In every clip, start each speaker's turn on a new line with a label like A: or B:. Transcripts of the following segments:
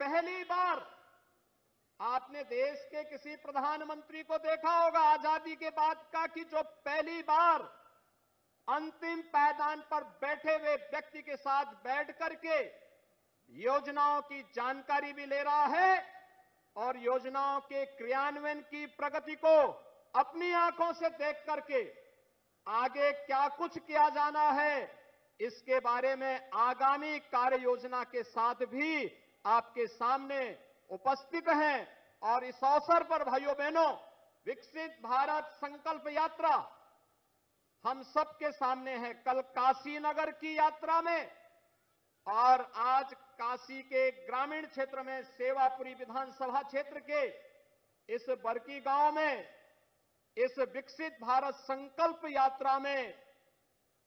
A: पहली बार आपने देश के किसी प्रधानमंत्री को देखा होगा आज़ादी के बाद का कि जो पहली बार अंतिम पायदान पर बैठे हुए व्यक्ति के साथ बैठ करके योजनाओं की जानकारी भी ले रहा है और योजनाओं के क्रियान्वयन की प्रगति को अपनी आँखों से देख करके आगे क्या कुछ किया जाना है, इसके बारे में आगामी कार्य योजना के साथ भी आपके सामने उपस्थित हैं और इस अवसर पर भाइयों बहनों विकसित भारत संकल्प यात्रा हम सबके सामने है। कल काशी नगर की यात्रा में और आज काशी के ग्रामीण क्षेत्र में सेवापुरी विधानसभा क्षेत्र के इस बरकी गाँव में इस विकसित भारत संकल्प यात्रा में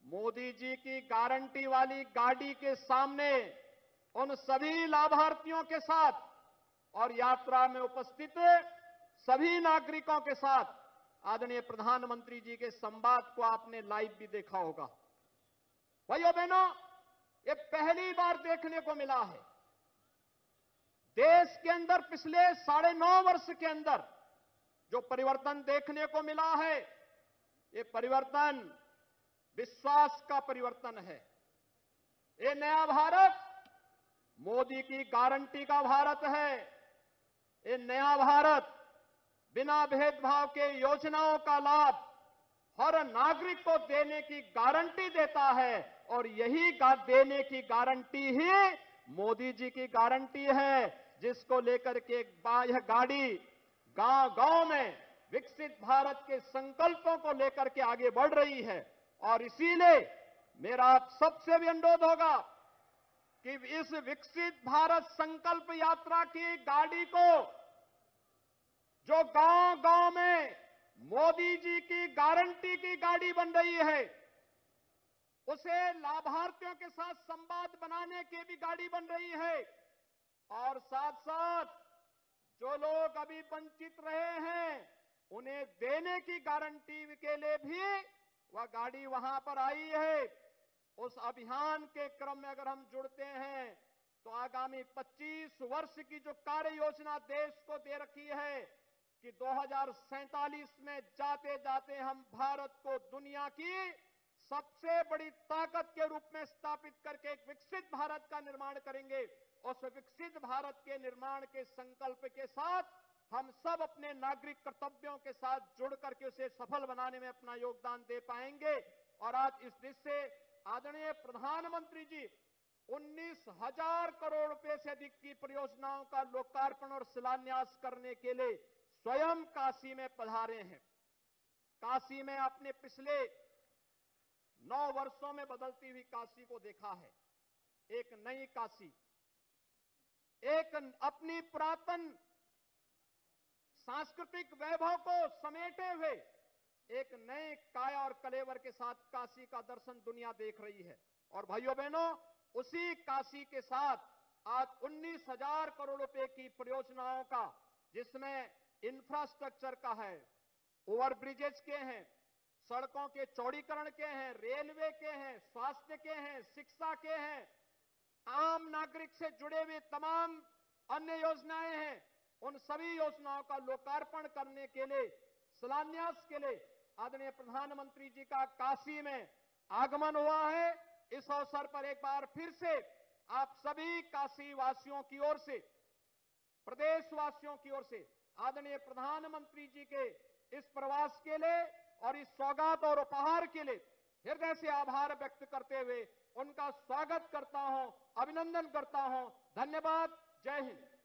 A: मोदी जी की गारंटी वाली गाड़ी के सामने उन सभी लाभार्थियों के साथ और यात्रा में उपस्थित सभी नागरिकों के साथ आदरणीय प्रधानमंत्री जी के संवाद को आपने लाइव भी देखा होगा। भाइयों बहनों, ये पहली बार देखने को मिला है। देश के अंदर पिछले साढ़े नौ वर्ष के अंदर जो परिवर्तन देखने को मिला है, ये परिवर्तन विश्वास का परिवर्तन है। ये नया भारत मोदी की गारंटी का भारत है। ये नया भारत बिना भेदभाव के योजनाओं का लाभ हर नागरिक को देने की गारंटी देता है और यही देने की गारंटी ही मोदी जी की गारंटी है, जिसको लेकर के यह गाड़ी गाँव गाँव में विकसित भारत के संकल्पों को लेकर के आगे बढ़ रही है। और इसीलिए मेरा आप सबसे भी अनुरोध होगा कि इस विकसित भारत संकल्प यात्रा की गाड़ी को जो गाँव गाँव में मोदी जी की गारंटी की गाड़ी बन रही है, उसे लाभार्थियों के साथ संवाद बनाने की भी गाड़ी बन रही है। और साथ साथ जो लोग अभी वंचित रहे हैं, उन्हें देने की गारंटी के लिए भी वह गाड़ी वहाँ पर आई है। उस अभियान के क्रम में अगर हम जुड़ते हैं तो आगामी 25 वर्ष की जो कार्य योजना देश को दे रखी है कि दो में जाते जाते हम भारत को दुनिया की सबसे बड़ी ताकत के रूप में स्थापित करके एक विकसित भारत का निर्माण करेंगे। उस विकसित भारत के निर्माण के संकल्प के साथ हम सब अपने नागरिक कर्तव्यों के साथ जुड़ करके उसे सफल बनाने में अपना योगदान दे पाएँगे। और आज इस दिशा से आदरणीय प्रधानमंत्री जी, उन्नीस हज़ार करोड़ रुपए से अधिक की परियोजनाओं का लोकार्पण और शिलान्यास करने के लिए स्वयं काशी में पधारे हैं। काशी में आपने पिछले नौ वर्षों में बदलती हुई काशी को देखा है। एक नई काशी, एक अपनी पुरातन सांस्कृतिक वैभव को समेटे हुए एक नए काया और कलेवर के साथ काशी का दर्शन दुनिया देख रही है। और भाइयों बहनों, उसी काशी के साथ आज उन्नीस हज़ार करोड़ रुपए की परियोजनाओं का, जिसमें इंफ्रास्ट्रक्चर का है ओवर ब्रिजेज के हैं, सड़कों के चौड़ीकरण के हैं रेलवे के हैं, स्वास्थ्य के हैं, शिक्षा के हैं, आम नागरिक से जुड़े हुए तमाम अन्य योजनाएँ हैं। उन सभी योजनाओं का लोकार्पण करने के लिए, शिलान्यास के लिए आदरणीय प्रधानमंत्री जी का काशी में आगमन हुआ है। इस अवसर पर एक बार फिर से आप सभी काशी वासियों की ओर से, प्रदेशवासियों की ओर से, आदरणीय प्रधानमंत्री जी के इस प्रवास के लिए और इस सौगात और उपहार के लिए हृदय से आभार व्यक्त करते हुए उनका स्वागत करता हूँ, अभिनंदन करता हूँ। धन्यवाद। जय हिंद।